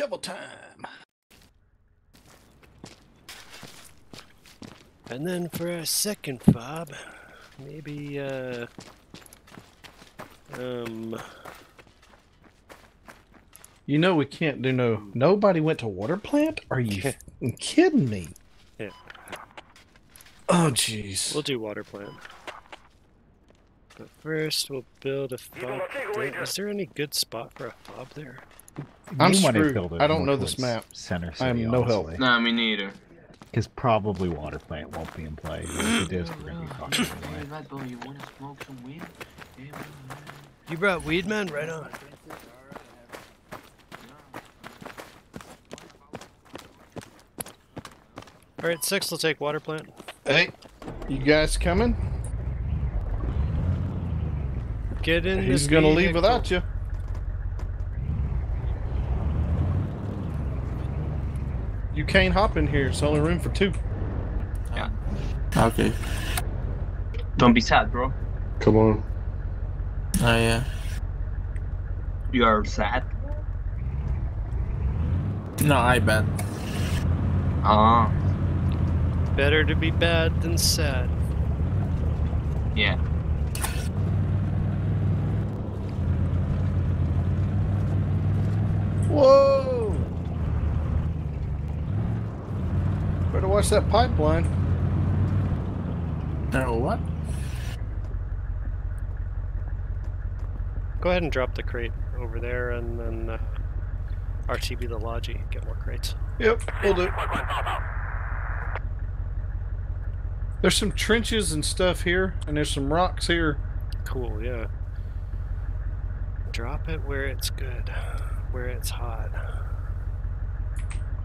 shovel time. And then for our second fob, maybe uh um You know we can't do no. Nobody went to water plant? Are you f***ing kidding me? Yeah. Oh jeez. we'll do water plant. But first we'll build a fob. Wait, Is there any good spot for a fob there? I'm You wanna screwed. build it I don't know this towards map. Center I am city, no help. Nah, me neither. Because probably water plant won't be in play. If it is, we're gonna be fucking anyway. Red Bull, you wanna smoke some weed? You brought weed man? Right on. Alright, six will take water plant. Hey, you guys coming? Get in He's the gonna leave without you. Can't hop in here. It's only room for two. Yeah. Okay. Don't be sad, bro. Come on. Oh yeah. You are sad. No, I bet. Ah, Better to be bad than sad. yeah. Whoa! Watch that pipeline. No, what? Go ahead and drop the crate over there and then uh, RTB the Logi. Get more crates. Yep, we'll do. There's some trenches and stuff here, and there's some rocks here. Cool, yeah. Drop it where it's good, where it's hot.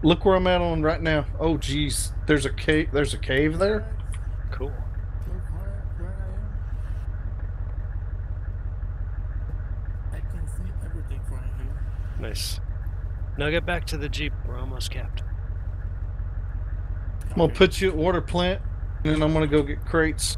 Look where I'm at on right now. Oh, geez, there's a cave. There's a cave there. Cool. I can see everything from here. Nice. Now get back to the Jeep. We're almost capped. I'm gonna put you at water plant, and then I'm gonna go get crates.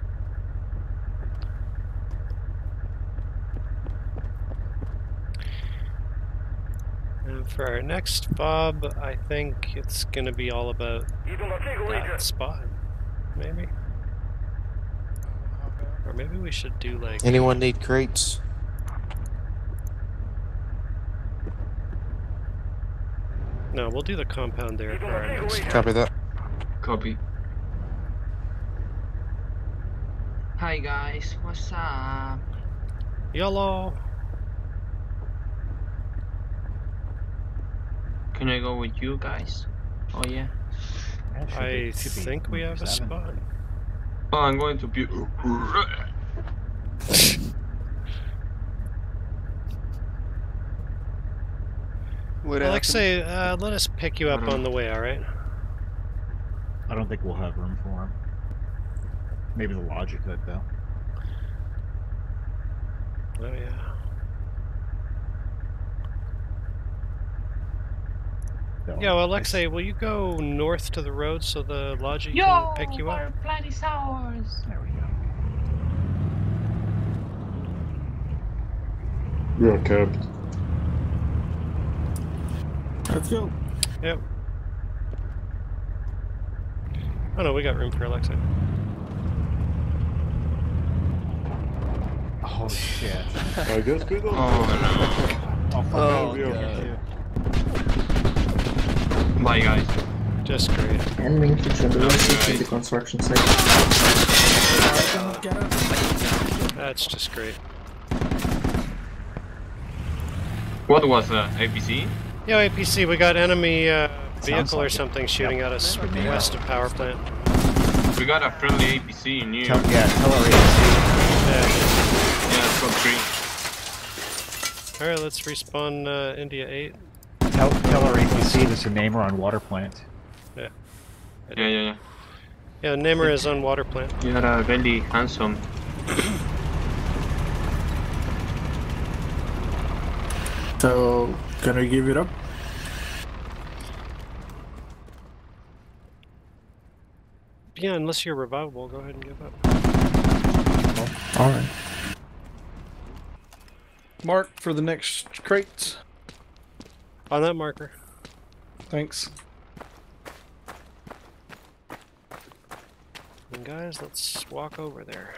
For our next fob, I think it's gonna be all about that spot. Maybe. Or maybe we should do like Anyone need crates? no, we'll do the compound there for our next. Copy that. Copy. Hi guys, what's up? Yellow. Can I go with you guys? Oh yeah. I be- should be think we have a seven. spot. Oh, I'm going to be. What Alexei, uh, let us pick you up on the way, alright? I don't think we'll have room for him. Maybe the logic could though. Oh, yeah. They'll Yo, Alexei, will you go north to the road so the logic Yo, can pick you up? we're planning sours. There we go. You're capped. Let's go. Yep. Oh no, we got room for Alexei. Oh shit. I guess we don't. Oh Oh. Oh, we God. No. Bye guys. Just great. Enemy infantry on the right side Alright. the construction site. That's just great. What was uh, APC? Yo, APC, we got enemy uh, vehicle or like it. something shooting at us west of power plant. We got a friendly APC in here. Tell, yeah, tell our APC. Yeah. Yeah, it's three. Alright, let's respawn uh, India 8. Tell, tell our APC there's a namer on water plant. Yeah, yeah, yeah. Yeah, Namer is on water plant. You are uh, very handsome. So, can we give it up? Yeah, unless you're revivable, go ahead and give up. Alright. Mark for the next crates. On that marker. Thanks. And guys, let's walk over there.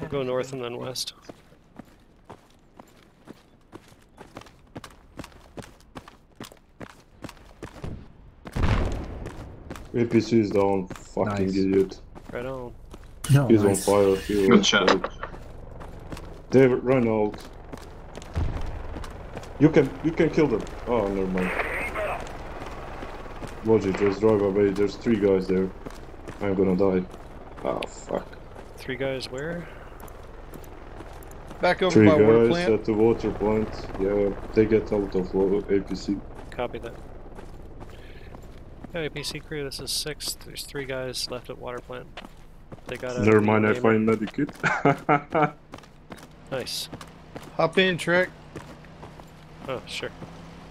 We'll go north and then west. APC is down. Fucking Nice. idiot. Right on. No, He's nice. on fire. He Good was shot. dead. They run out. You can you can kill them. Oh, never mind. Logic, just drive away. There's three guys there. I'm gonna die. Ah, fuck. Three guys where? Back over Three by water guys plant. at the water plant. Yeah, they get out of APC. Copy that. Yeah, PC crew, this is six. There's three guys left at water plant. They got out Never of the mind, I gamer. find medikit. Nice. Hop in, Trek. Oh, sure.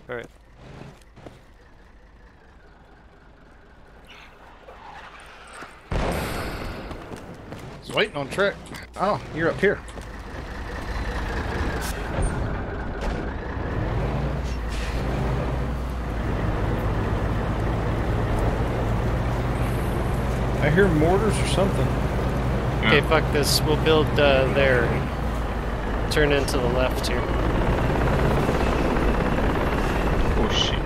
Alright. Just waiting on Trek. Oh, you're up here. I hear mortars or something. Okay, fuck this. We'll build uh, there. Turn into the left here. Oh shit.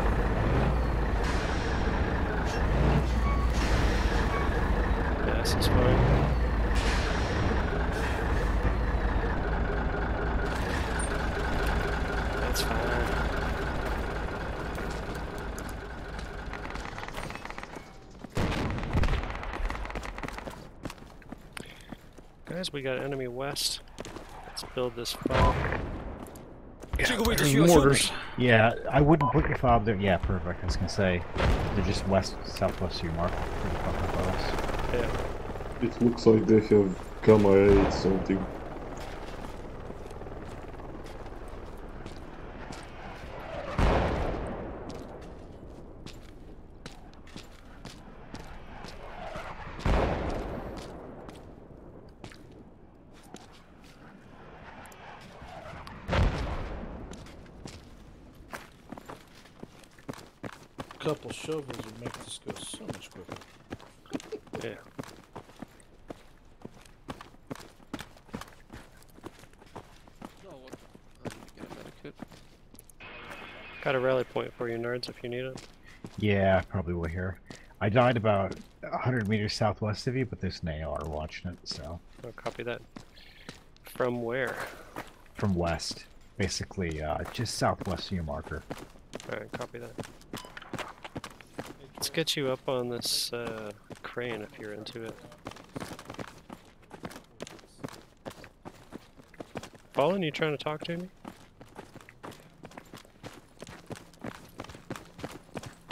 Yeah, this is fine. That's fine. Guys, we got enemy west. Let's build this fob. There's mortars. Yeah, I wouldn't put your fob there. Yeah, perfect. I was gonna say they're just west, southwest of your mark. Pretty fucking close. Yeah. it looks like they have Gamma 8 something. couple shovels would make this go so much quicker. Yeah. Got a rally point for you, nerds, if you need it. Yeah, probably will here. I died about 100 meters southwest of you, but there's an AR watching it, so I'll copy that. From where? from west, basically uh, just southwest of your marker. Alright, copy that. Let's get you up on this uh, crane if you're into it. Fallen, you trying to talk to me?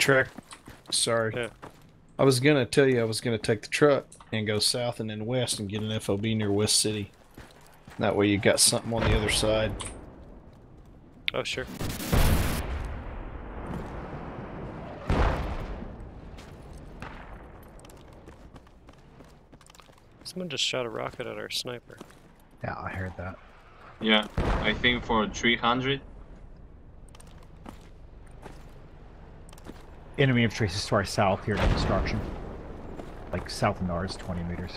Trek. Sorry. Yeah. I was gonna tell you I was gonna take the truck and go south and then west and get an FOB near West City. That way you got something on the other side. Oh, sure. Someone just shot a rocket at our sniper. Yeah, I heard that. Yeah, I think for 300. Enemy of is to our south here to construction. Like south of ours, 20 meters.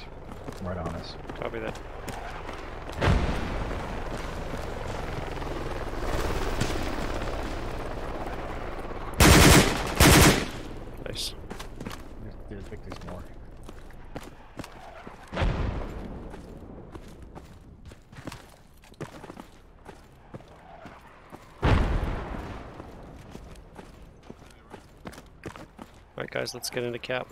Right on us. Copy that. Nice. There's, there's, I think there's more. Alright, guys, let's get into cap.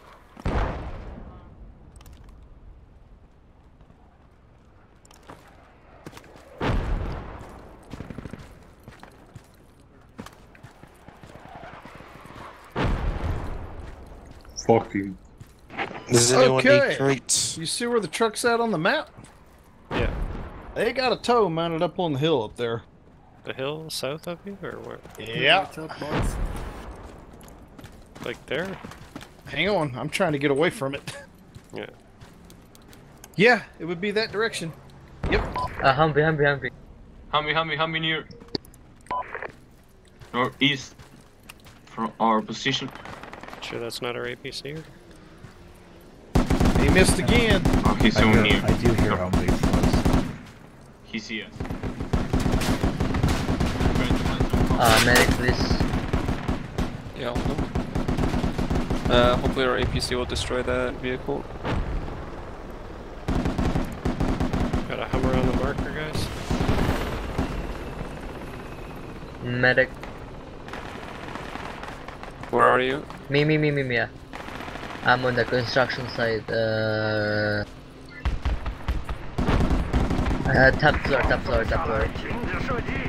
Fucking. Does anyone Okay. need crates? You see where the truck's at on the map? Yeah. They got a tow mounted up on the hill up there. The hill south of you, or where? Yeah. Watch out, boys. Like there? Hang on, I'm trying to get away from it. Yeah. Yeah, it would be that direction. Yep. Uh, Humvee, Humvee, Humvee. Humvee, Humvee, Humvee near. Northeast. From our position. Sure that's not our APC? He missed again. Oh, he's I, so hear, near. I do hear Humvees close. He sees us. Uh, medic, please. Yeah, I'll go. Uh, hopefully our APC will destroy that vehicle. Got a hammer on the marker, guys. Medic. Where are you? Me, me, me, me, me. Yeah. I'm on the construction site. Uh, uh top floor, top floor, top floor.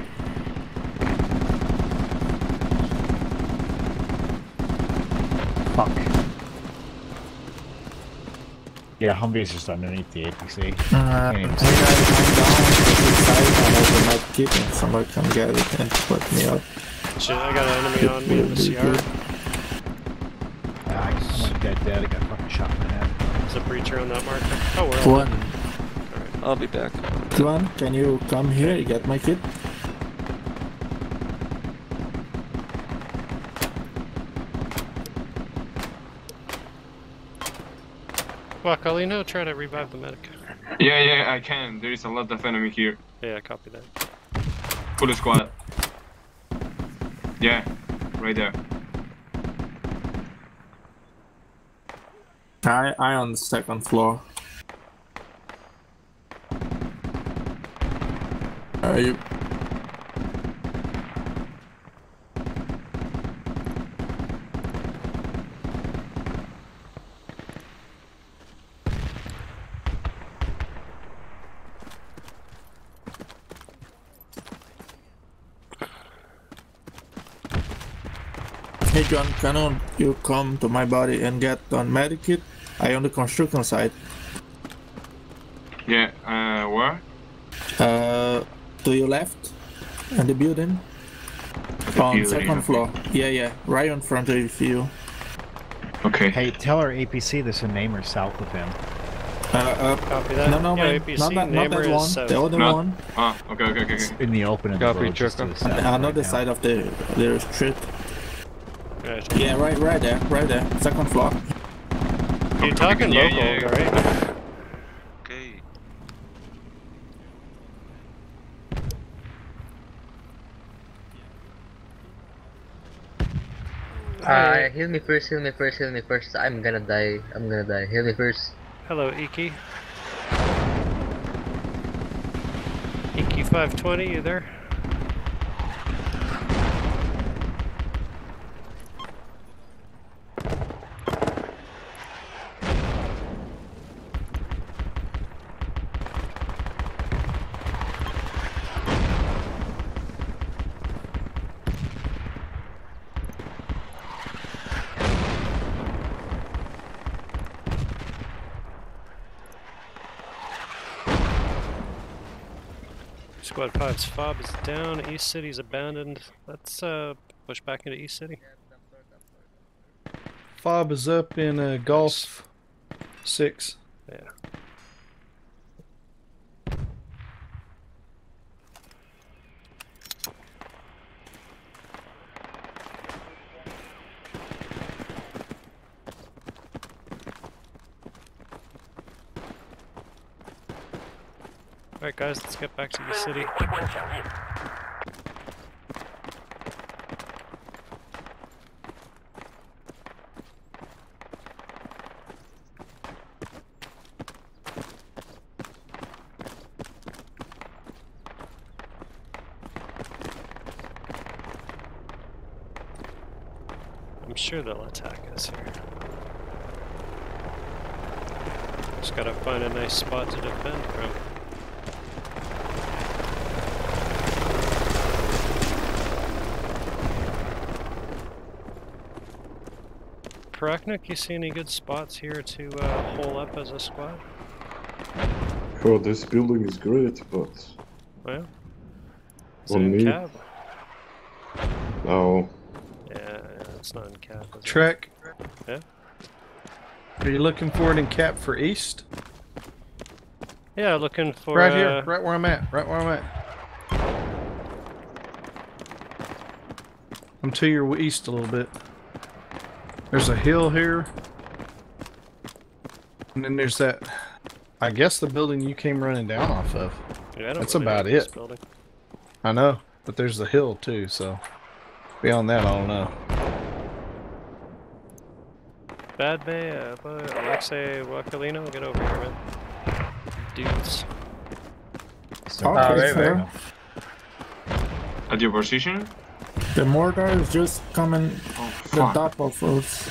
Fuck. Yeah, Humvee's just underneath the APC. Uh, Can't hey guys, I'm down to the side and over my kit and somebody can get it and put me up. Shit, I got an enemy on me in the CR. I'm like dead dead, I got fucking shot in the head. There's a breacher on that marker. Oh, we're all One, I'll be back. Tuan, can you come here? You get my kit? Wakalino, try to revive the medic. Yeah, yeah, I can. There is a lot of enemy here. Yeah, copy that. Full squad. Yeah, right there. I I on the second floor. Are you? John, can you come to my body and get on medikit? I on the construction site. Yeah, uh, where? Uh, to your left, in the building. The on building, second okay. floor. Yeah, yeah, right in front of you. Okay. Hey, tell our APC there's a namer south of him. Uh, uh, Copy that. no, no, yeah, man, APC, not that, not Namer that is one. south. The other Not- one, Ah, okay, okay, okay, It's in the open in the Copy, road just to the south. on right another now. side of the the street. Right. Yeah, right, right there, right there, second floor. You're talking Yeah, local, yeah, yeah. right? Okay. Uh, heal me first, heal me first, heal me first. I'm gonna die. I'm gonna die. Heal me first. Hello, Iki. Iki 520, you there? Squad 5's fob is down, East City's abandoned. Let's uh, push back into East City. Fob is up in uh, Golf 6. Yeah. Guys, let's get back to the city. I'm sure they'll attack us here. Just gotta find a nice spot to defend from. Karaknik, you see any good spots here to uh, hole up as a squad? Oh, this building is great, but Well, is On in me? cab? now Yeah, yeah. it's not in cap. Is it? Trek. Yeah? Are you looking for it in cap for east? Yeah, looking for right here, uh, right where I'm at, right where I'm at. I'm to your east a little bit. There's a hill here. And then there's that, I guess the building you came running down off of. Yeah, I don't That's really about it. Building. I know, but there's the hill too, so beyond that, I don't know. Bad Bay, uh, but Alexei Wakalino, get over here, man. Dudes. So, Okay, right, sir. right. At your position? The mortar is just coming Oh, the top of us.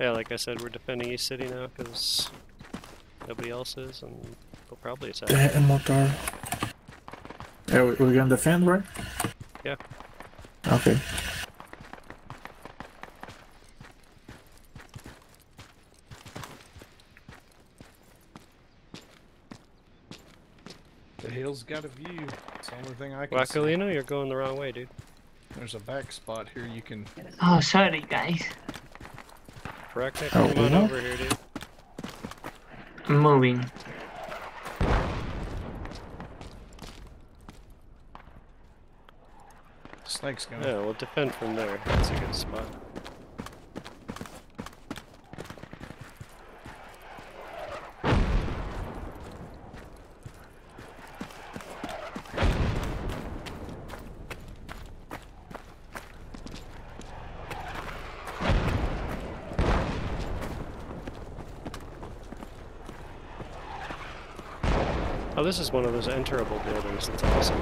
Yeah, like I said, we're defending East City now because nobody else is, and they'll probably attack. The mortar. Yeah, we- we're gonna defend, right? Yeah. Okay. The hill's got a view. It's the only thing I can see. Wakalino, you're going the wrong way, dude. There's a back spot here you can. Oh, sorry, guys. Correct? Oh, Come on over here, dude. I'm moving. Snake's gonna. Yeah, we'll defend from there. That's a good spot. This is one of those enterable buildings. That's awesome.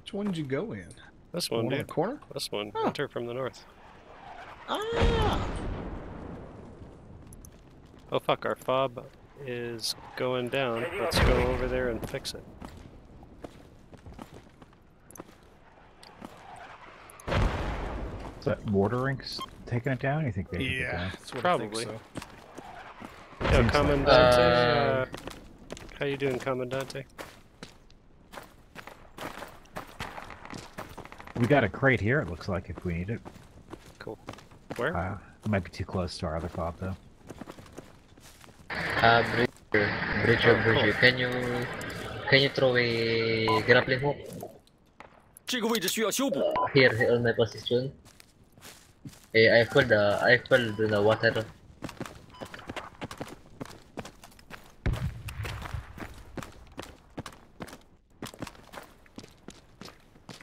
Which one did you go in? This one, one dude. the corner? This one. Oh. Enter from the north. Ah! Oh fuck, our fob is going down. Let's go over there and fix it. is that Mortarinks taking it down? Or you think they took it Yeah, down? Probably. I think so. Yo, Commandante, Uh, uh, how you doing, Commandante? We got a crate here. It looks like if we need it. Cool. Where? Uh, it might be too close to our other fob though. Uh, Bridger, Bridger, Bridger, can you can you throw a grappling hook 这个位置需要修补。 here on my position? Eh, I filled the I filled the water.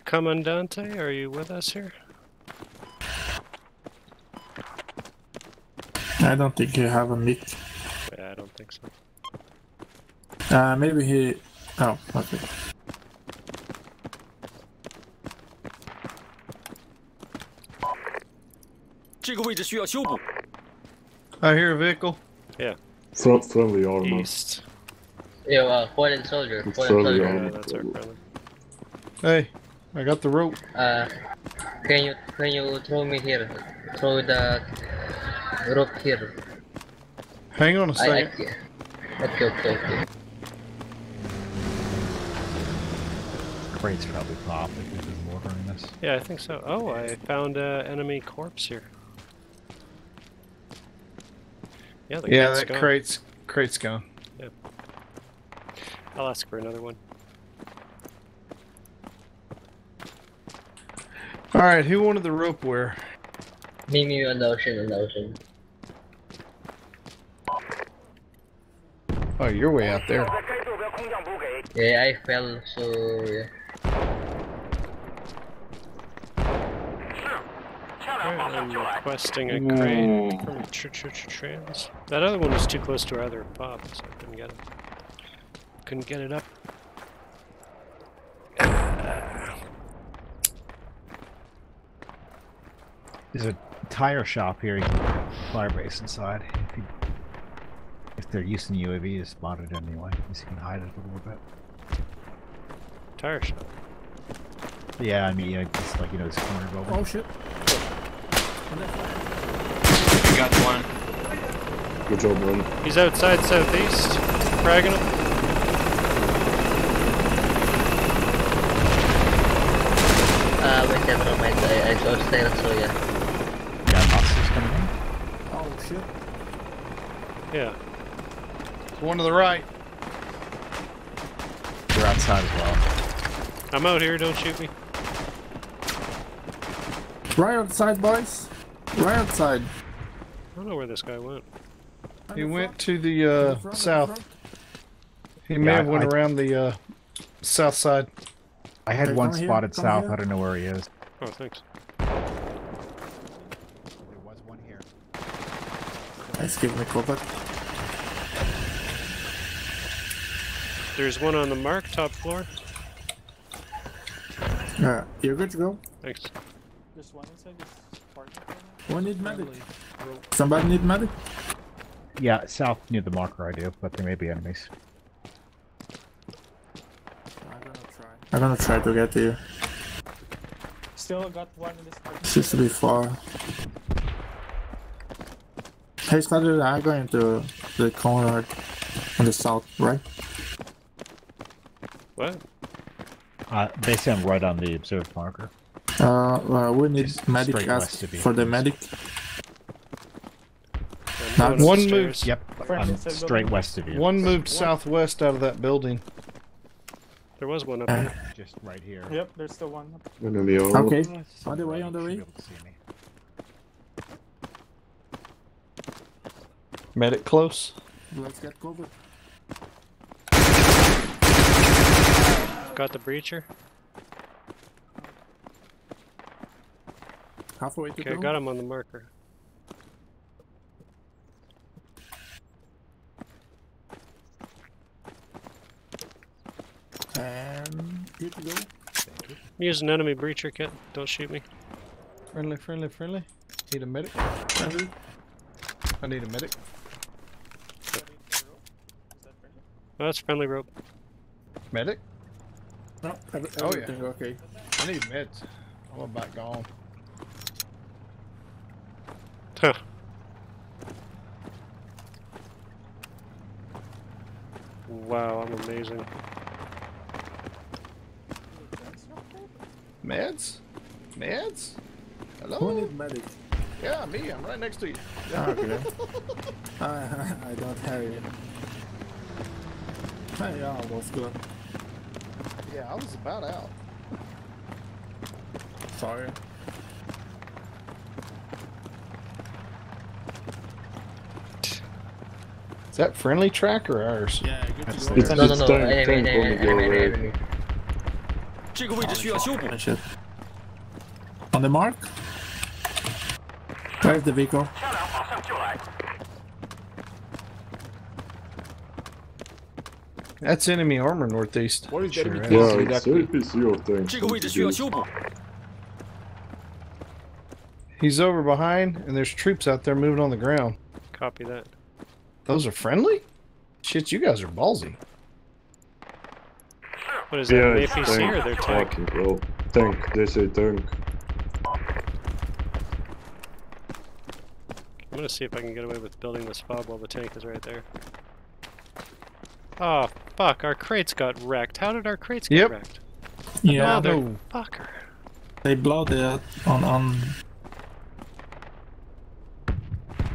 Commandante, are you with us here? I don't think he have a mic. Yeah, I don't think so. Uh, maybe he. Oh, okay. I hear a vehicle. Yeah, Front the armor. east. Yo, uh, fallen soldier, It's fallen early soldier. Yeah, that's our friendly. Hey, I got the rope. Uh, can you can you throw me here? Throw the rope here. Hang on a second. ca- Okay, okay, okay. Crate's probably popped if we've been mortaring this. Yeah, I think so. Oh, I found an enemy corpse here. Yeah, the Yeah, cat's that gone. crate's crate's gone. I'll ask for another one. All right, who wanted the rope where? Me, me on the ocean, on the ocean. Oh, you're way out there. Yeah, I fell, so yeah. I'm requesting a crate Ooh. from Tr Tr Tr Trans. That other one was too close to our other fob, so I couldn't get it. Couldn't get it up. There's a tire shop here. You can put a fire base inside. If, they're using UAV to spot it anyway. At least you can hide it a little bit. Tire shot. Yeah, I mean, yeah, just like, you know, this corner building. Oh shit. I got one. Good job, man. He's outside southeast, fragging him. Uh, wait, never mind. I, I saw stairs, so yeah. Yeah, monsters coming in. Oh shit. Yeah. One to the right. They're outside as well. I'm out here, don't shoot me. Right outside, boys. Right outside. I don't know where this guy went. He went to the uh, south. He may Yeah, have went I- around the uh, south side. I had Okay, one come here, spotted south. here. I don't know where he is. Oh, thanks. There was one here. Nice, give me cover. There's one on the mark, top floor. Yeah, you're good to go. Thanks. There's one inside this parking One need medic. Somebody need medic? Yeah, south near the marker I do, but there may be enemies. I'm gonna try I'm gonna try to get to you. Still got one in this parking Seems to be far. Hey, started. I'm going to the corner on the south, right? What? Uh, basically, I'm right on the observed marker. Uh, uh we need Just medic ask west of you, for the medic. Not- One moved. Yep, I'm straight west of you. One moved southwest out of that building. There was one up Uh. Just right here. Yep, there's still one. Enemy armor. Okay. On On the way, on the way. Be able to see me. Medic close. Let's get covered. Got the breacher. Halfway to Okay, I go. got him on the marker. And good to go. Use an enemy breacher kit. Don't shoot me. Friendly, friendly, friendly. Need a medic. Friendly. I need a medic. That's friendly rope. Medic? No, every, Oh, yeah. everything okay. I need meds. I'm about gone. Huh. Wow, I'm amazing. Meds? Meds? Who Hello? need medic? Yeah, me. I'm right next to you. Ah, okay. I, I don't have it. Hey, yeah, almost good. Yeah, I was about out. Sorry. Is that friendly track or ours? Yeah, good That's to the- go. It's- No, no, it's no. tank- Enemy, tank enemy, on the enemy, go, enemy, right? 这个位置需要修补。 Oh, shit. On the mark? Where's the vehicle? That's enemy armor northeast. What is sure enemy yeah, it's NPC thing. He's over behind, and there's troops out there moving on the ground. Copy that. Those are friendly? Shit, you guys are ballsy. What is that, yeah, APC or their tank? Bro. Tank, they say tank. I'm gonna see if I can get away with building this fob while the tank is right there. Oh, fuck, our crates got wrecked. How did our crates get Yep. wrecked? Yeah, Motherfucker. they blow the on on.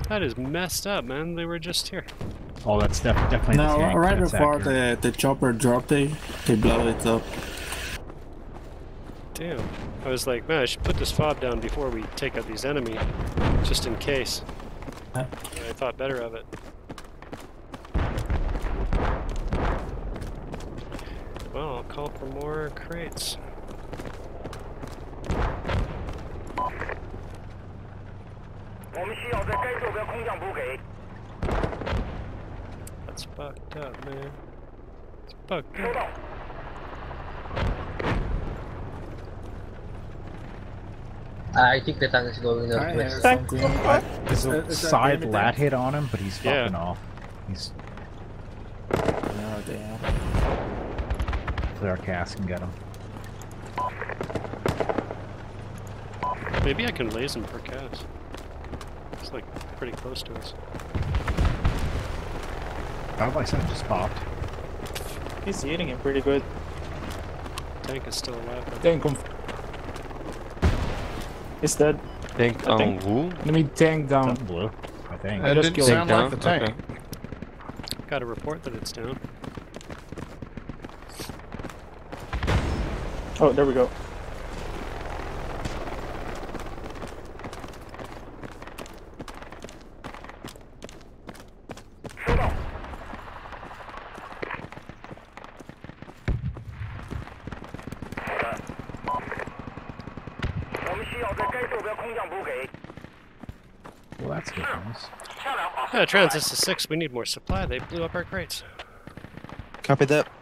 That is messed up, man. They were just here. Oh, that's def- definitely the No, tank. right before accurate. the the chopper dropped, they they blow it up. Damn. I was like, man, I should put this fob down before we take out these enemy, just in case. Huh? I thought better of it. Well, I'll call for more crates. That's fucked up, man. It's fucked up. I think the tank is going I hear northwest. something. There's a side lat hit on him, but he's Yeah. fucking off. He's Damn. Clear our cask and get them. Maybe I can laze him for calves. It's like pretty close to us. My son just popped. He's eating it pretty good. Tank is still alive. though. Tank on. He's dead. Tank I on think- who? Enemy tank down. Something blue, I think. I That just didn't killed sound him. like the tank. Okay. Got a report that it's down. Oh, there we go. Well, that's good news. Yeah, Transist to 6, we need more supply. They blew up our crates. Copy that.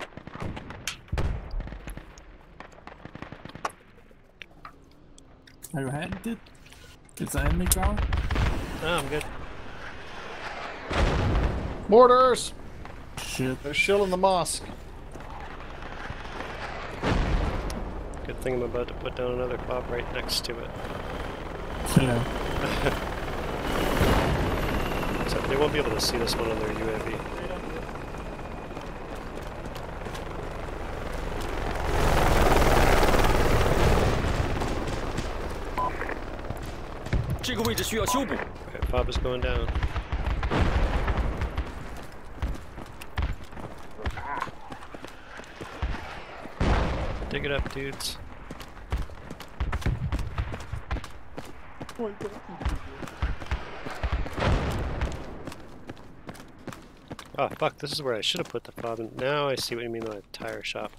Are you headed? It's an enemy car? No, I'm good. Mortars! Shit. They're shilling the mosque. Good thing I'm about to put down another fob right next to it. Yeah. So they won't be able to see this one on their UAV. Papa's going down. Dig it up, dudes. Oh fuck, this is where I should have put the fob in. Now I see what you mean by tire shop.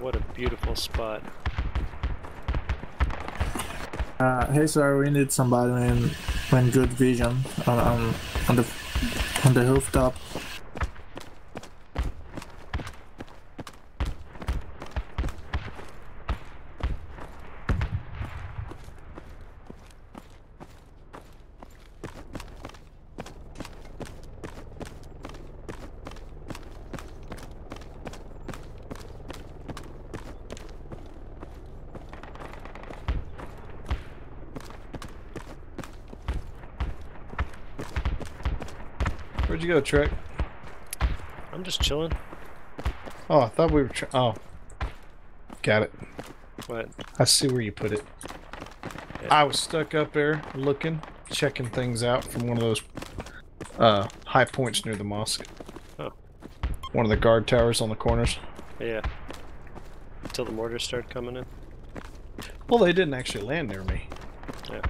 What a beautiful spot. Uh, hey sir, we need somebody in good vision on, on, on the on the rooftop. Where'd you go, Trek? I'm just chilling. Oh, I thought we were. Oh, got it. What? I see where you put it. I was stuck up there looking, checking things out from one of those uh, high points near the mosque. Oh. One of the guard towers on the corners. Yeah. Until the mortars started coming in. Well, they didn't actually land near me. Yeah.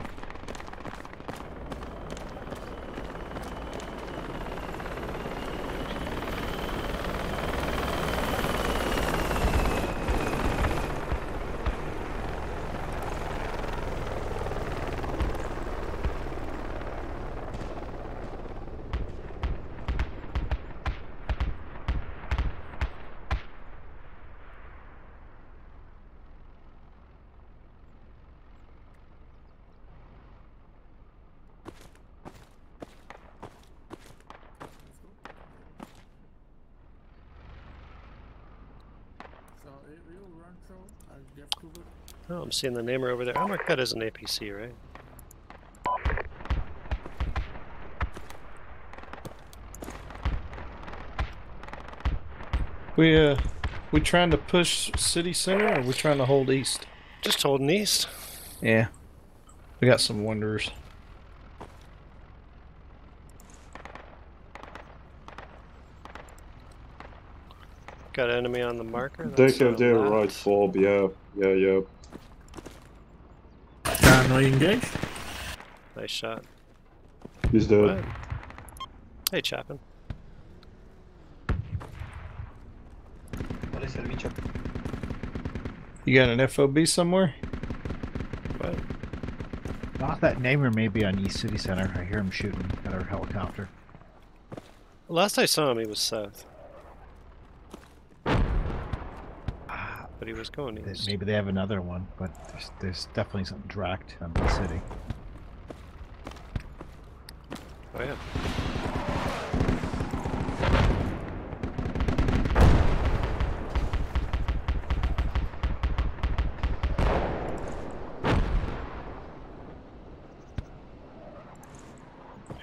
So it will run through. I get covered. Oh, I'm seeing the namer over there. I mark that as an APC, right? We uh, we trying to push city center, or we trying to hold east? Just holding east. Yeah, we got some wanderers. Got enemy on the marker. They That's, have their left. right fob, yeah, yeah, yeah. Can we engage? Nice shot. He's dead. What? Hey, Chapin. You got an FOB somewhere? What? Not that namer may be on East City Center. I hear him shooting at our helicopter. Last I saw him, he was south. but he was going east. Maybe they have another one, but there's, there's definitely something dracked on the city. Oh yeah.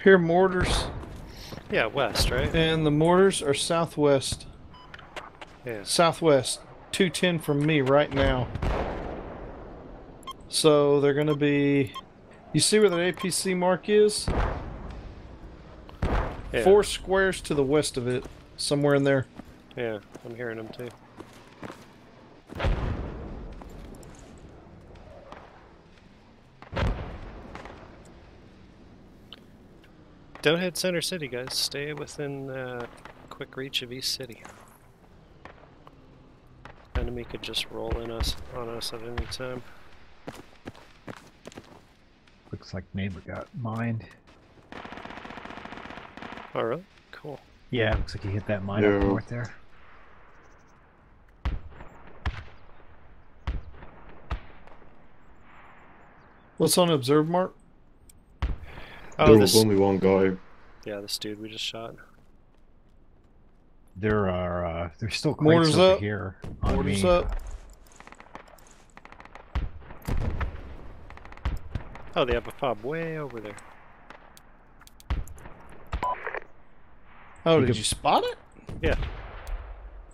Here, mortars. Yeah, west, right? And the mortars are southwest. Yeah. Southwest. 210 from me right now. So they're going to be. You see where that APC mark is? Yeah. Four squares to the west of it. Somewhere in there. Yeah, I'm hearing them too. Don't hit Center City, guys. Stay within uh, quick reach of East City. Enemy could just roll in us on us at any time. Looks like Namer got mined. Oh, really? Cool. Yeah, looks like he hit that mine Yeah. up north there. What's on observe mark? Oh, there this. was only one guy. Yeah, this dude we just shot. There are uh, there's still crates Mortars over up. here. On Mortars me. up. Oh, they have a fob way over there. Oh, You did could- you spot it? Yeah.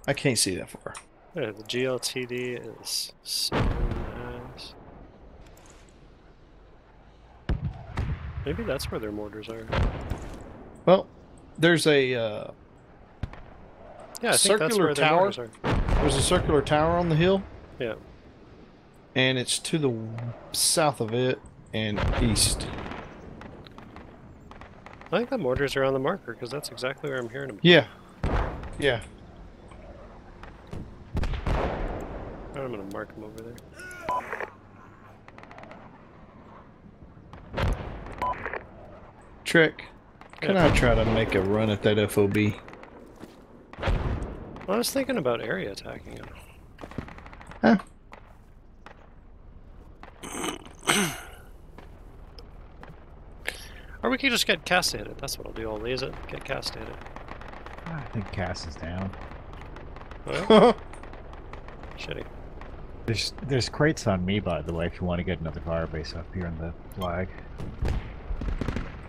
I can't see that far. Yeah, the GLTD is so nice. Maybe that's where their mortars are. Well, there's a uh, Yeah, I think that's Circular tower? there's a circular tower on the hill, Yeah. and it's to the south of it and east. I think the mortars are on the marker because that's exactly where I'm hearing them. Yeah, yeah. I'm gonna mark them over there. Trick. Can Yeah. I try to make a run at that FOB? I was thinking about area attacking them. Huh? Or we could just get cast hit it. That's what I'll do. I'll laze it, get cast hit it. I think CAS is down. Well, shitty. There's there's crates on me by the way. If you want to get another fire base up here in the flag.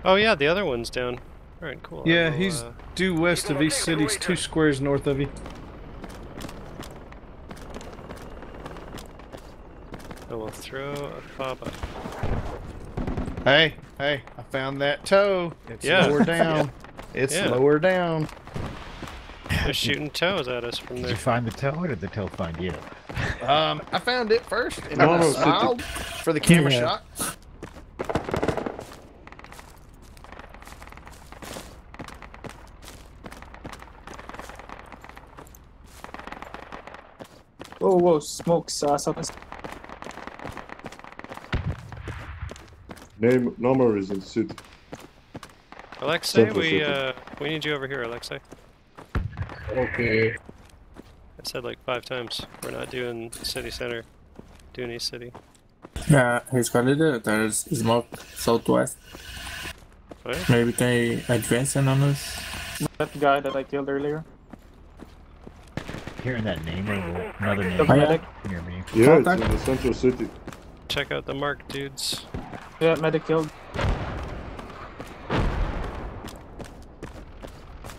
Oh yeah, the other one's down. All right, cool. Yeah, will, he's uh, due west of East City. He's two squares north of you. I will throw a fob up. Hey, hey! I found that TOW. It's Yeah. lower down. It's Yeah. lower down. They're shooting TOWs at us from Did there. Did you find the TOW, or did the TOW find you? Um, I found it first, and No, I no, smiled for the camera Yeah. shot. Whoa, whoa, smokes. Uh, south Name number is in the city. Alexei, Central we City. uh, we need you over here, Alexei. Okay. I said like five times. We're not doing city center, doing East City. Yeah, he's got it there. There's smoke southwest. Maybe they advance on us. That guy that I killed earlier. Hearing that name or another name medic. near me. Yeah, it's in the central city. Check out the mark, dudes. Yeah, medic killed.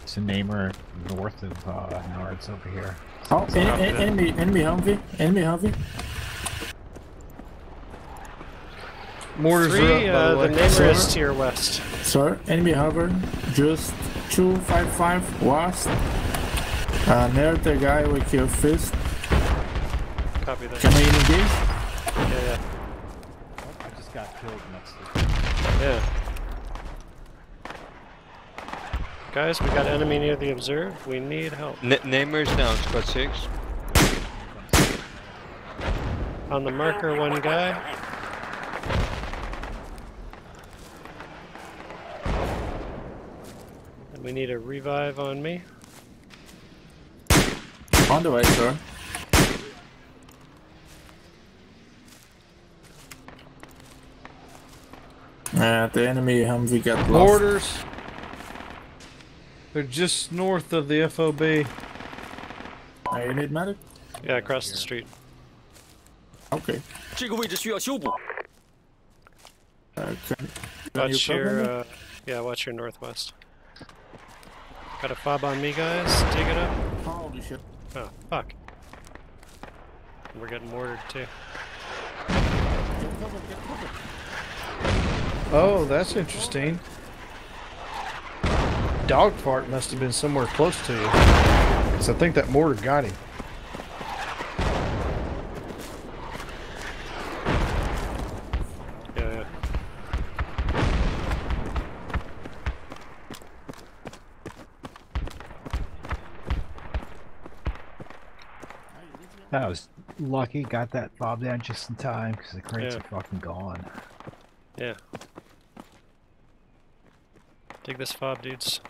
It's a namer north of uh, Nards over here. Oh, en- en- enemy, enemy Humvee, enemy Humvee. Mortars are up, Three, by uh, the the way. Namer is to your west. Sir, enemy hover, just 255 west. Uh, near the guy with your fist. Copy that. Can I engage? Yeah, yeah, I just got killed next to yeah. Guys, we got enemy near the observe. We need help. N Namers down, squad 6. On the marker, one guy. And we need a revive on me. On the way, sir. Uh, the enemy Humvee got lost. Mortars. They're just north of the FOB. Uh, you need medic? Yeah, across the street. Okay. 这个位置需要修补。 Uh, can, can you Watch cover your, me? uh, Yeah, watch your northwest. Got a fob on me, guys. Dig it up. Holy shit. Oh, fuck. We're getting mortared too. Oh, that's interesting. Dog fart must have been somewhere close to you. Because I think that mortar got him. Yeah, yeah. I was lucky, got that fob down just in time because the crates Yeah. are fucking gone. Yeah. Dig this fob, dudes.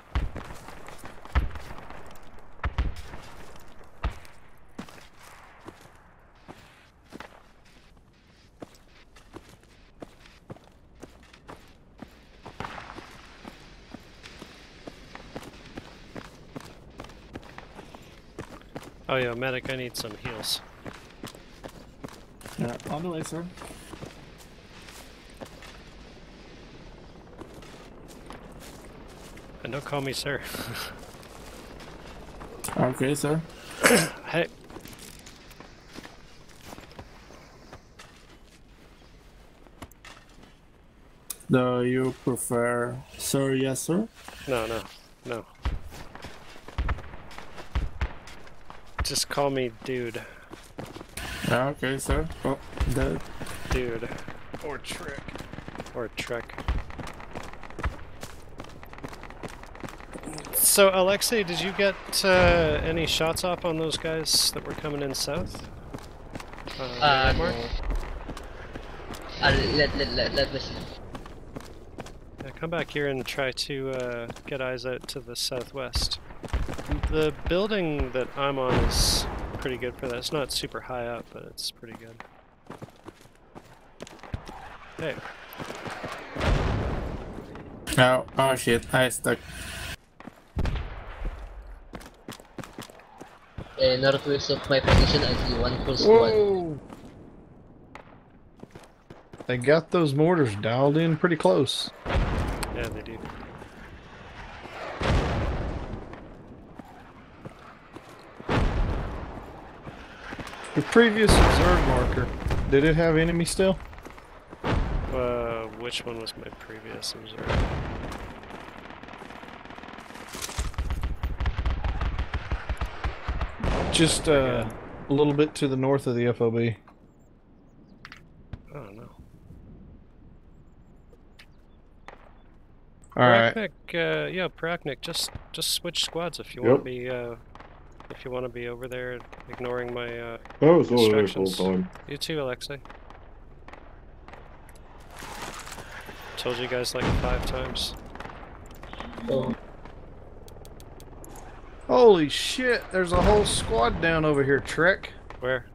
Oh yeah, medic, I need some heals. Yeah, on the way, sir. And don't call me sir. Okay, sir. hey. Do you prefer sir, yes, sir? No, no, no. Just call me dude. Yeah, okay, sir. Oh, that. Dude. Or trick. Or Trek. So, Alexei, did you get uh, any shots off on those guys that were coming in south? Uh, Uh, Mark? no. Uh, let, let, let, let me see. Yeah, come back here and try to uh, get eyes out to the southwest. The building that I'm on is pretty good for that. It's not super high up, but it's pretty good. Hey, Oh, oh shit, I stuck. Uh, northwest of my position, I see one full squad. Whoa! They got those mortars dialed in pretty close. yeah, they do. Previous observed marker, did it have enemy still? Uh, which one was my previous observer? Just uh, a little bit to the north of the FOB. I don't know. All right. Paraknik, uh, yeah, Praknik, just just switch squads if you Yep. want to be uh, if you want to be over there, ignoring my uh, I was over there full instructions. time. You too, Alexei. Told you guys like five times. Oh, Holy shit, there's a whole squad down over here, Trek. Where?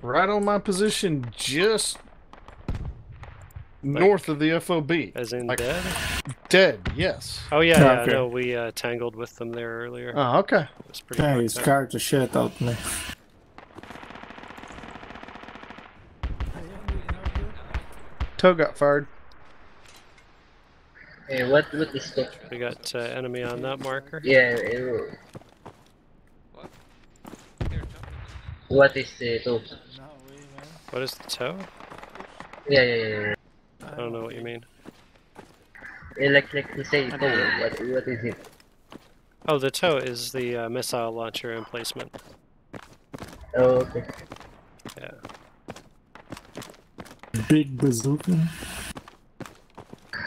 Right on my position, just north of the FOB. As in Like- dead? Dead, yes. Oh yeah, yeah. Okay. No, we uh, tangled with them there earlier. Oh, okay. It was pretty. Yeah, he fucked up. scared the shit out of me. TOW got fired. Hey, what, with the stick? We got uh, enemy on that marker. Yeah, uh, what is the TOW? What is the TOW? Yeah, yeah, yeah, yeah. I don't know what you mean. Like, like say what, what is it? Oh, the TOW is the uh, missile launcher emplacement. Oh, okay. Yeah. Big bazooka.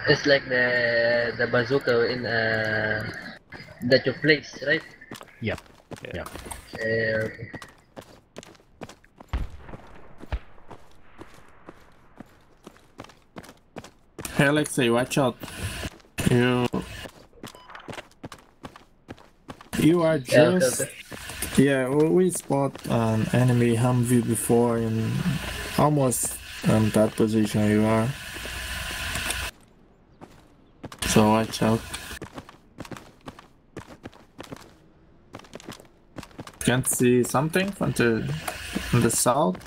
It's like the the bazooka in uh that you place, right? Yep. Yeah. Yep. Uh, okay. Alexei, watch out. You. You are just. Yeah, we spot an enemy Humvee before in almost um, that position you are. So watch out. Can't see something from the from the south.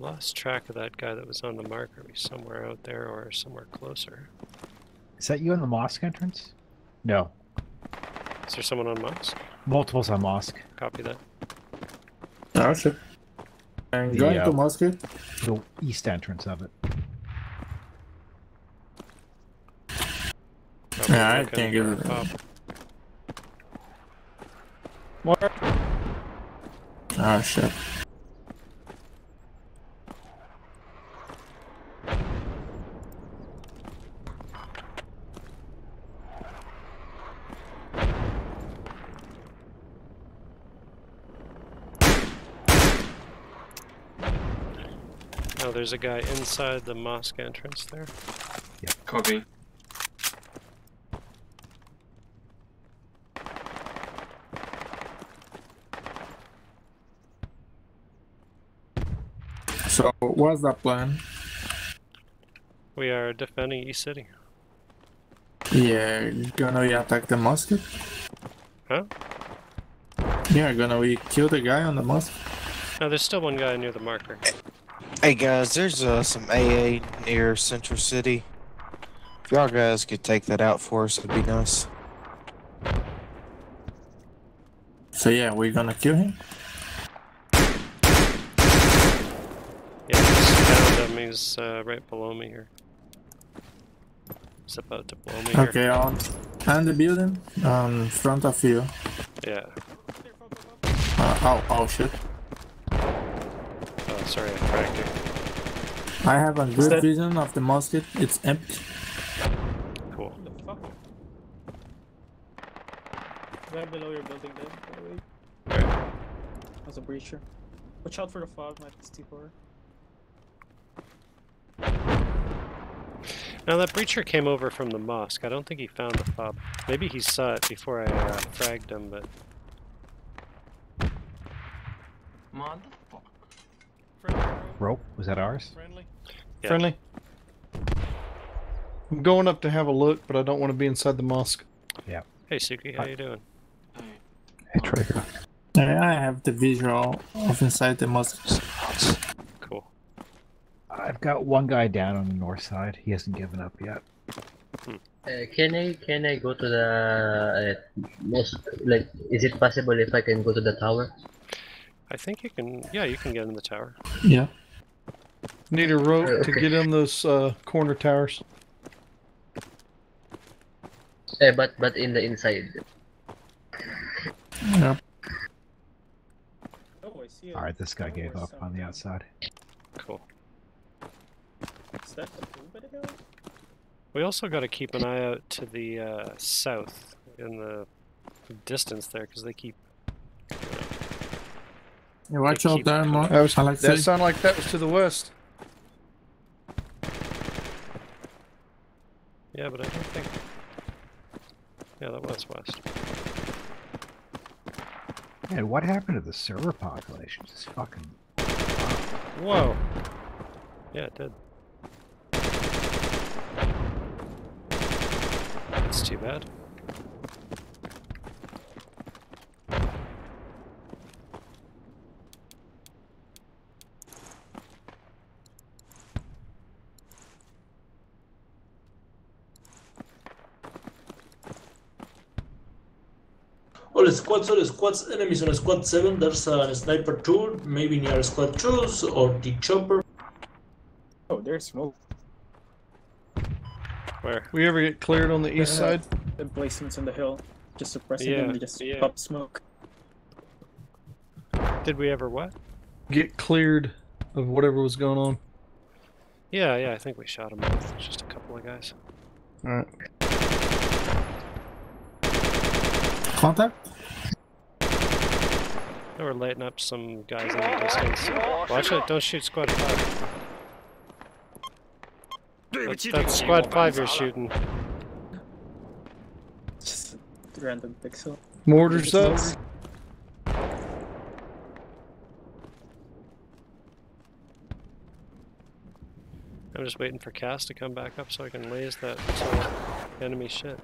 Lost track of that guy that was on the marker. He's somewhere out there or somewhere closer. Is that you on the mosque entrance? No. Is there someone on mosque? Multiples on mosque. Copy that. Oh shit. I'm The, going uh, to mosque. The east entrance of it. Probably Yeah, I looking can't get it. a. More. Oh shit. There's a guy inside the mosque entrance there. Copy. So what's the plan? We are defending East City. Yeah, gonna we attack the mosque? Huh? Yeah, gonna we kill the guy on the mosque? No, there's still one guy near the marker. Hey guys, there's uh, some AA near Central City. If y'all guys could take that out for us, it'd be nice. So yeah, we're gonna kill him. Yeah, I just found him. He's uh, right below me here. He's about to blow me Okay, here. on on the building, on front of you. Yeah. Uh, oh, oh shit. Sorry, I cracked it. I have a good that- vision of the mosque. It's empty. Cool. The fuck? Right below your building there, by the way. Where? There's a breacher. Watch out for the fog, my be T4. Now that breacher came over from the mosque. I don't think he found the fob. Maybe he saw it before I uh, fragged him, but Motherfucker. Rope? Was that ours? Friendly. Yeah. Friendly. I'm going up to have a look, but I don't want to be inside the mosque. Yeah. hey Suki, how you doing? Hey, Traeger. Yeah, I have the visual of inside the mosque. Cool. I've got one guy down on the north side. He hasn't given up yet. Uh, can I can I go to the uh, mosque? Like, is it possible if I can go to the tower? I think you can. Yeah, you can get in the tower. Yeah. Need a rope to get in those uh, corner towers. Uh, but but in the inside. Yeah. Oh, I see. Alright, this guy gave up on the outside. Cool. Is that the blue by? We also got to keep an eye out to the uh, south in the distance there because they keep. Yeah, watch out keep there, Mo- That, was, Alexei. that sounded like that was to the west. Yeah, but I don't think. Yeah, that was west. Man, what happened to the server population? Just fucking. Whoa. Yeah, it did. That's too bad. All squads, all squads, enemies on squad 7. There's a sniper 2, maybe near squad 2 or the chopper. Oh, there's smoke. Where? We ever get cleared on the east Uh, side? Emplacements on the hill. Just suppressing Yeah, them, they just yeah. pop smoke. Did we ever what? Get cleared of whatever was going on. Yeah, yeah, I think we shot them both. Just a couple of guys. All right. Contact? They were lighting up some guys in the distance. Watch it, don't shoot squad 5. That's, that's squad 5 you're shooting. Just a random pixel. Mortars up. I'm just waiting for CAS to come back up so I can laze that enemy shit.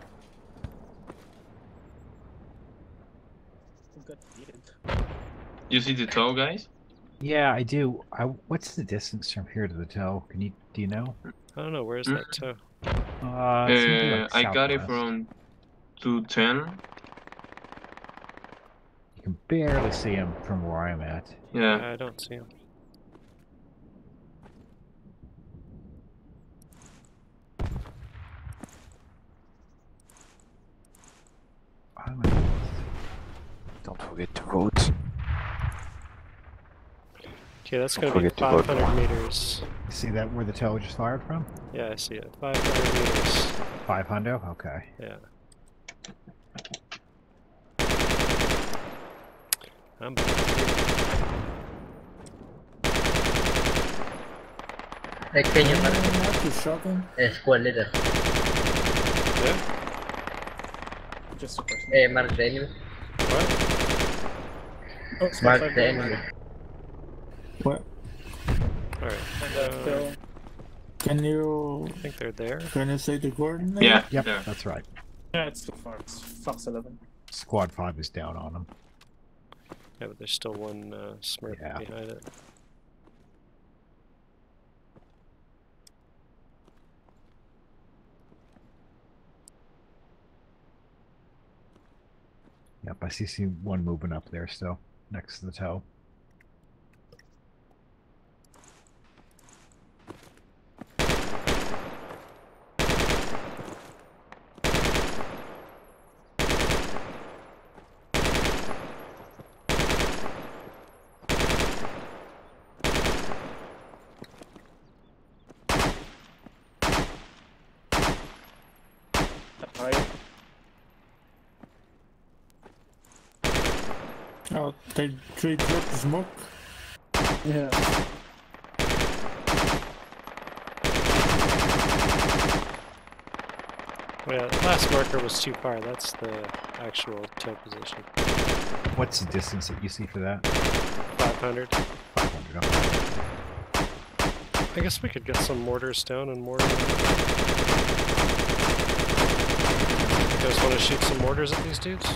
Who got defeated? You see the TOW, guys? Yeah, I do. I, what's the distance from here to the TOW? Can you do you know? I don't know, where's that TOW? Uh, Uh, like I got it southwest. from 210. You can barely see him from where I'm at. Yeah. I don't see him. Don't forget to vote. Okay, that's Don't gonna be forget to 500 meters. See that where the tow just fired from? Yeah, I see it. 500 meters. 500? Okay. Yeah. I'm Hey, can you mark Not to shot him. uh, squad leader? Just a person. Hey, mark the enemy. Oh, Mark five the guys. enemy. What? Alright. And Uh. Can you I think they're there. can you say the coordinate? Yeah. Yep, there. that's right. Yeah, it's too far. It's Fox 11. Squad five is down on them. Yeah, but there's still one uh, Smurf Yeah. behind it. Yep, I see, see one moving up there still next to the tow. Oh, they three drop smoke. Yeah. Yeah, the last marker was too far. That's the actual tow position. What's the distance that you see for that? 500. 500. Okay. I guess we could get some mortars down and mortar. You guys want to shoot some mortars at these dudes?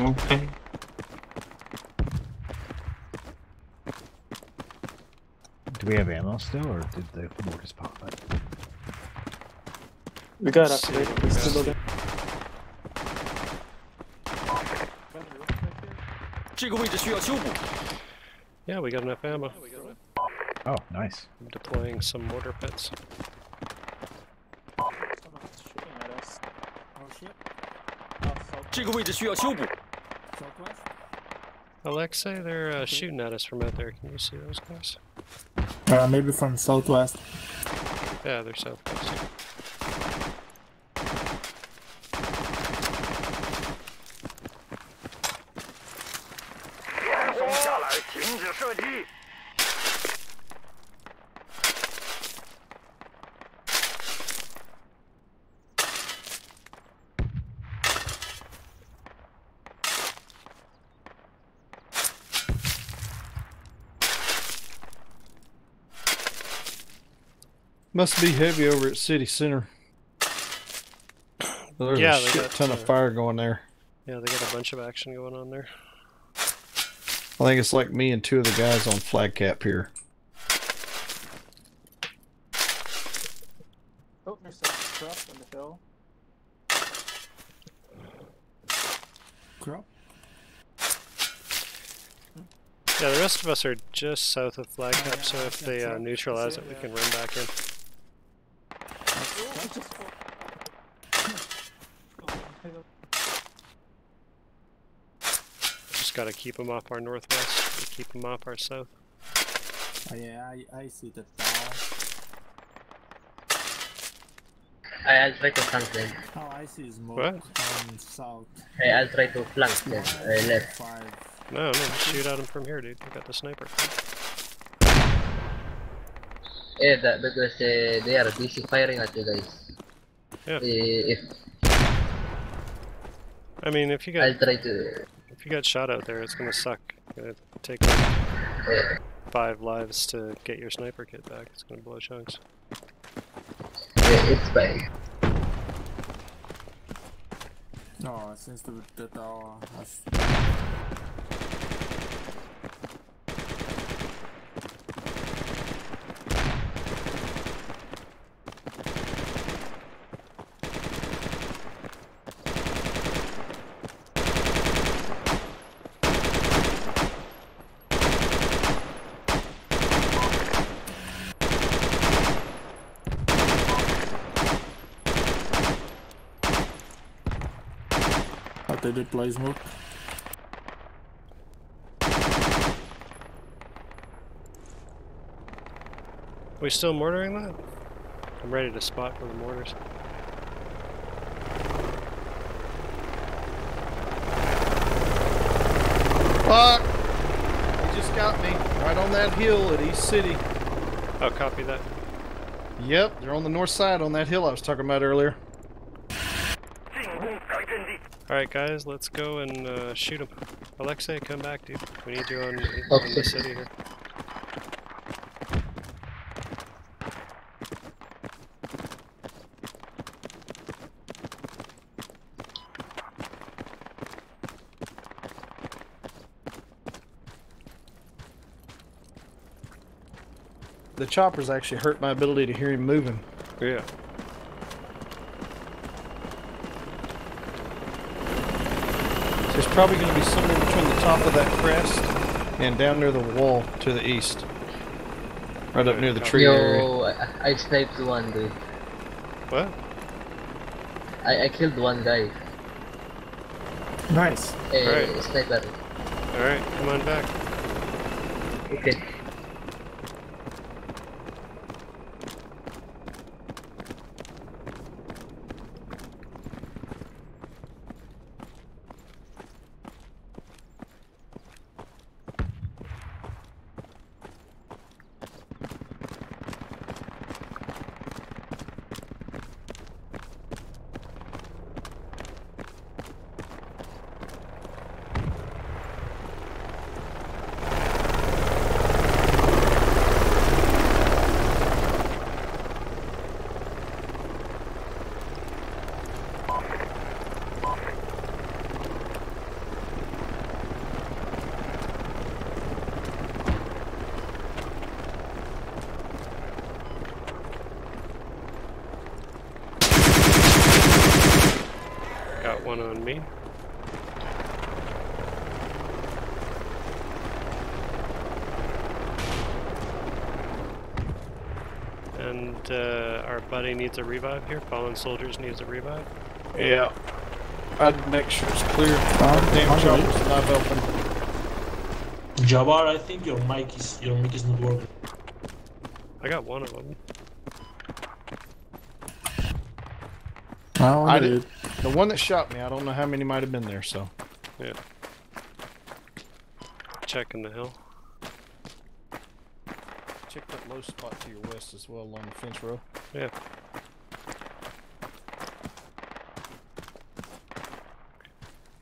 Okay. Do we have ammo still, or did the mortars pop it? We got Let's up see there. what we It's still got. loading. 这个位置需要修补。 Yeah, we got enough ammo. Oh, nice. I'm deploying some mortar pits. Someone's shooting at us. Oh shit. Oh, south. 这个位置需要修补。 Southwest. Alexei, they're uh, shooting at us from out there. Can you see those guys? Uh, maybe from southwest. Yeah, they're southwest. Must be heavy over at city center. There's Yeah, a they shit got, ton uh, of fire going there. Yeah, they got a bunch of action going on there. I think it's like me and two of the guys on flag cap here. Oh, there's a truck on the hill. Crop. Yeah, the rest of us are just south of flag cap, so if they uh, neutralize it, we can run back in. Just gotta keep them off our northwest, and keep them off our south. Oh, yeah, I, I see the tower. I, I'll try to flank them. Oh, I see smoke What? on south. Hey, I'll try to flank them. Uh, left. Five. No, no, just shoot at them from here, dude. We got the sniper. Yeah, that, because uh, they are busy firing at you guys. Yeah. Uh, if I mean, if you I'll got try to. if you got shot out there, it's gonna suck. Gonna take like eh. five lives to get your sniper kit back. It's gonna blow chunks. Yeah, it's fine. No, since the, the tower has uh, they deploy smoke. we still mortaring that? I'm ready to spot for the mortars. Fuck! He just got me right on that hill at East City. Oh, copy that. Yep, they're on the north side on that hill I was talking about earlier. Alright guys, let's go and uh, shoot him. Alexei, come back dude. We need you on, on the city here. The choppers actually hurt my ability to hear him moving. Yeah. Probably going to be somewhere between the top of that crest and down near the wall to the east. Right up near the tree area. Yo, I, I sniped one dude. What? I, I killed one guy. Nice. Eh, Alright. sniper. Alright, come on back. Okay. Got one on me. And uh, our buddy needs a revive here. Fallen soldiers needs a revive. Yeah. I'd make sure it's clear. Um, Damn on the not helping. Jabbar, I think your mic is your mic is not working. I got one of them. I I did. did. The one that shot me, I don't know how many might have been there, so. Yeah. Checking the hill. Check that low spot to your west as well along the fence row. Yeah.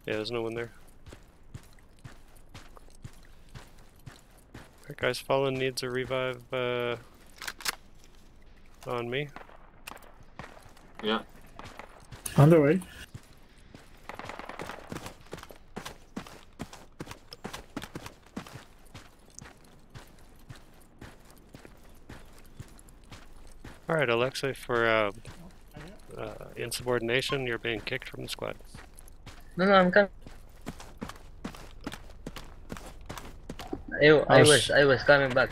Yeah, there's no one there. Alright guys, Fallen needs a revive uh, on me. Yeah. On the way. Alright, Alexei, for uh, uh, insubordination, you're being kicked from the squad. No, no, I'm coming. I, I Oh, was I was coming back.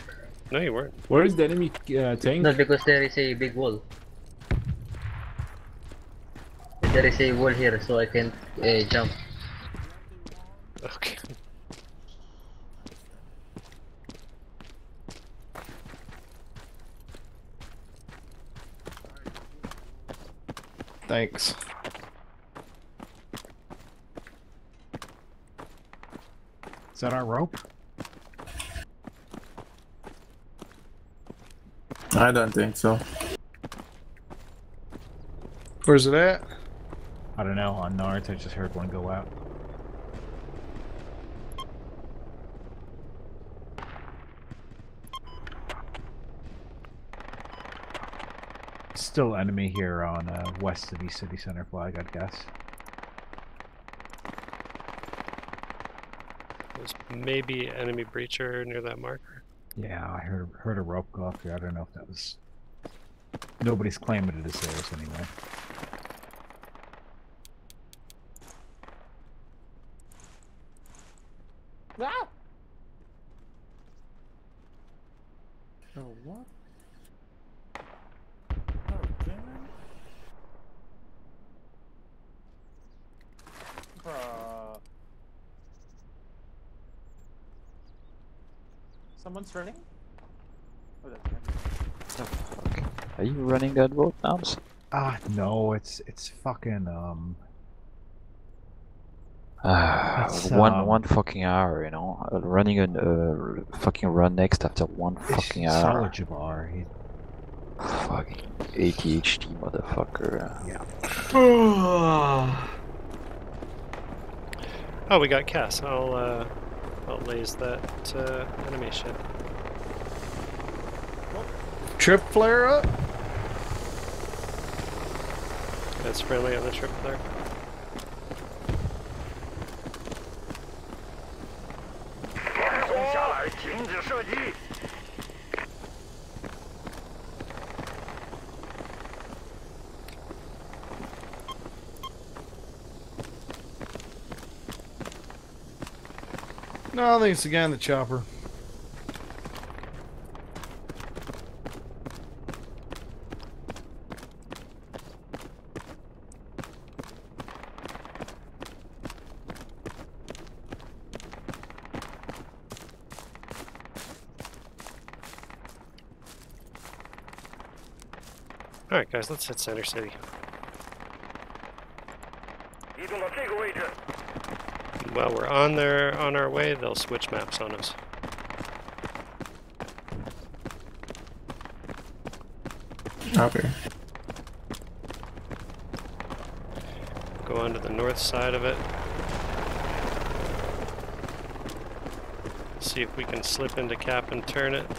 No, you weren't. Where is the enemy uh, tank? No, because there is a big wall. There is a wall here, so I can uh, jump. Okay. Thanks. That our rope? I don't think so. Where's it at? I don't know. On Nards, I just heard one go out. Still enemy here on uh, west of the city center flag, I'd guess. There's maybe enemy breacher near that marker. Yeah, I heard heard a rope go off here. I don't know if that was. Nobody's claiming it as theirs anyway. Ah! Oh, what? Oh, damn it. Bruh. Someone's running? Oh, that's Are you running that road now? Ah, no, it's it's fucking um. Ah, It's, one um, one fucking hour, you know, uh, running a uh, fucking run next after one fucking hour. Jabbar. He, Fucking ADHD motherfucker. Yeah. Oh, we got CAS. I'll uh, I'll that uh, enemy ship. Trip flare up. That's friendly on the trip there. No, I think it's the guy in the chopper. Alright, guys, let's hit Center City. While we're on there on our way, they'll switch maps on us. Okay. Go onto the north side of it. See if we can slip into cap and turn it.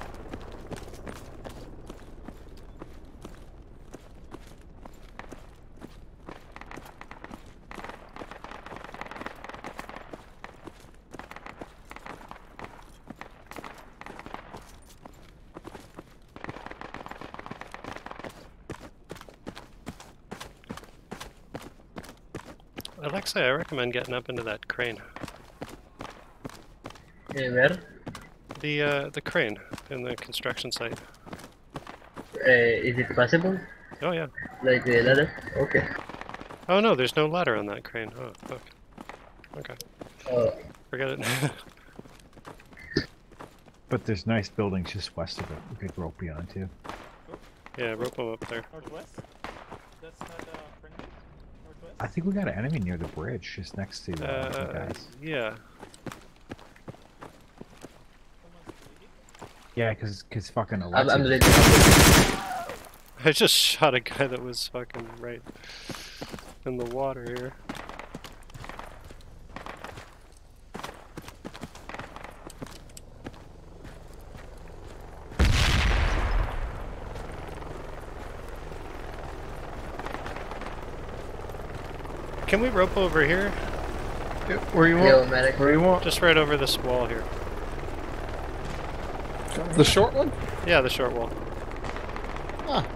Alexei, I recommend getting up into that crane. Eh, where? The uh, the crane in the construction site. Uh, is it possible? Oh yeah. Like a ladder? Okay. Oh no, there's no ladder on that crane. Oh fuck. Okay. Oh. Forget it. but there's nice buildings just west of it. We could rope beyond too. yeah, rope 'em up there. Northwest? That's not uh, friendly? Northwest? I think we got an enemy near the bridge, just next to uh, the Uh, guys. yeah. Yeah, cause, cause fucking I'm, I'm I just shot a guy that was fucking right in the water here. Can we rope over here? Where you want? Yo, medic. Where you want? Just right over this wall here. The short one? Yeah, the short wall. Ah.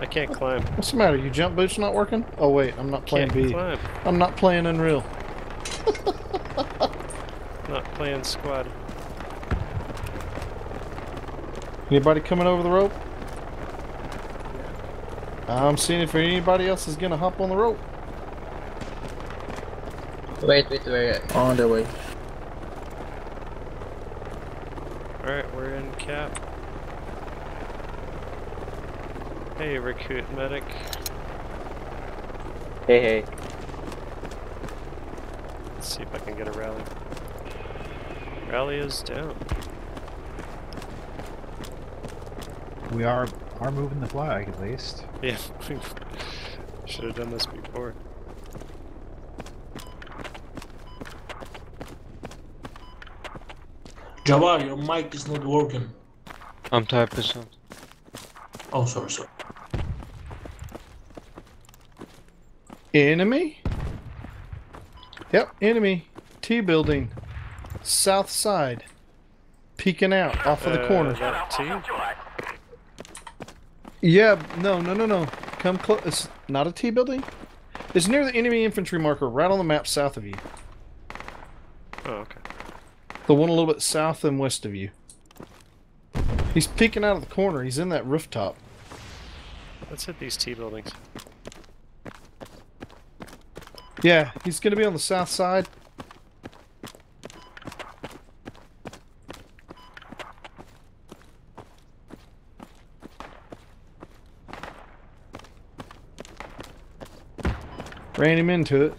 I can't climb. What's the matter? Your jump boots not working? Oh wait, I'm not playing Can't B. climb. am not playing Unreal. Not playing squad. Anybody coming over the rope? I'm seeing if anybody else is gonna hop on the rope. Wait, wait, wait. On the way. Alright, we're in cap. Hey, recruit medic. Hey, hey. Let's see if I can get a rally. Rally is down. We are are moving the flag at least. Yeah, should have done this before. Java, your mic is not working. I'm typing some. Oh, sorry, sorry. Enemy? Yep, enemy. T building. South side. Peeking out off of the Uh, corner. that T? Yeah, no, no, no, no. Come close. It's not a T building. It's near the enemy infantry marker, right on the map south of you. Oh, okay. The one a little bit south and west of you. He's peeking out of the corner. He's in that rooftop. Let's hit these T buildings. Yeah, he's going to be on the south side. Ran him into it.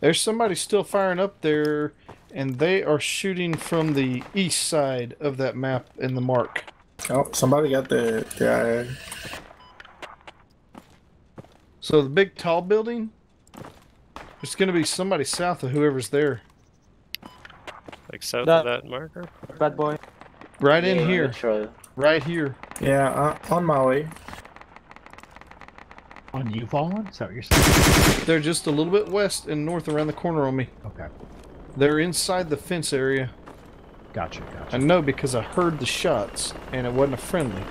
There's somebody still firing up there, and they are shooting from the east side of that map in the mark. Oh, somebody got the the So the big tall building, there's going to be somebody south of whoever's there. Like south That- of that marker? Bad boy. Right in here. right. Right here. Yeah, uh, on my way. On you fallen? Is that what you're saying? They're just a little bit west and north around the corner on me. Okay. They're inside the fence area. Gotcha, gotcha. I know because I heard the shots and it wasn't a friendly.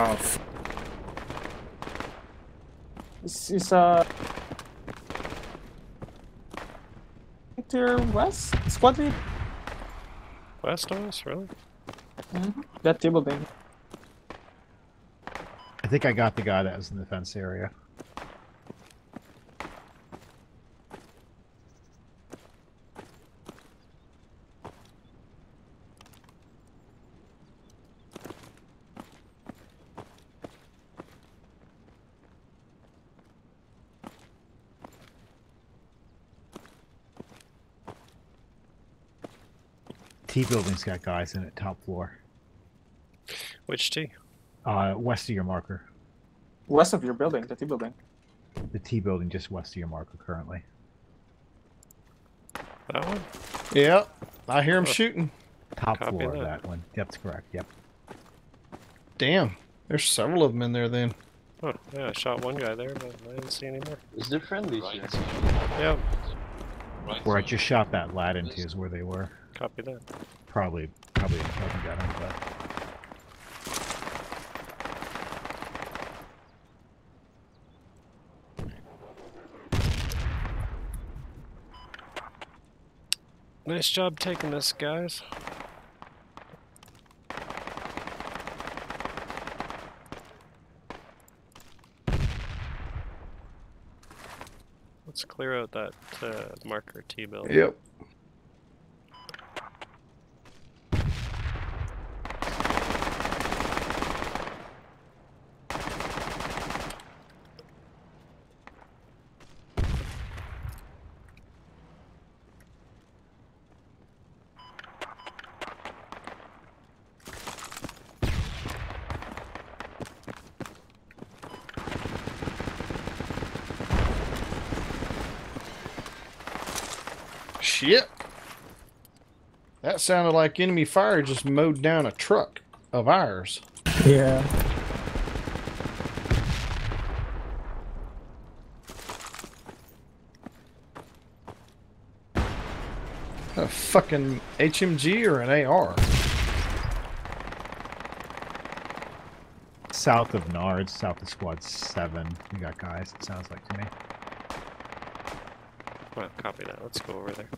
Oh, f- This is uh. To your west? Squad lead? West of us, really? Mm-hmm. That table building. I think I got the guy that was in the fence area. T building's got guys in it, top floor. Which T? Uh, west of your marker. West of your building, the T building. The T building just west of your marker currently. That one? Yep. I hear them Oh. shooting. Top Copy floor that. of that one. Yep, that's correct. Yep. Damn. There's several of them in there then. Oh, yeah, I shot one guy there, but I didn't see any more. Is there friendlies here? Yeah, Right. Where I just shot that lad into is where they were. copy that. Probably, probably hasn't got him, but Nice job taking this, guys. Let's clear out that uh, marker T building. Yep. Shit. That sounded like enemy fire just mowed down a truck of ours. yeah. A fucking HMG or an AR? south of Nards, south of Squad 7. We got guys, it sounds like to me. Well, copy that. Let's go over there.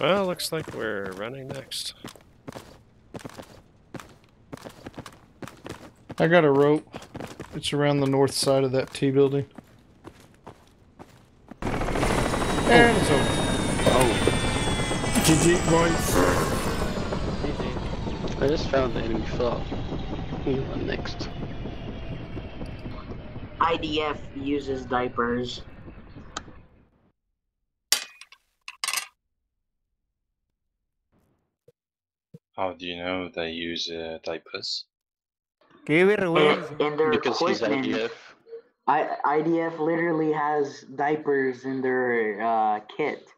Well, looks like we're running next. I got a rope. It's around the north side of that T building. And it's over. Oh. GG, boys. I just found the enemy FOB. You run next. IDF uses diapers. How do you know they use uh, diapers? In their Because he's IDF. I, IDF literally has diapers in their uh, kit.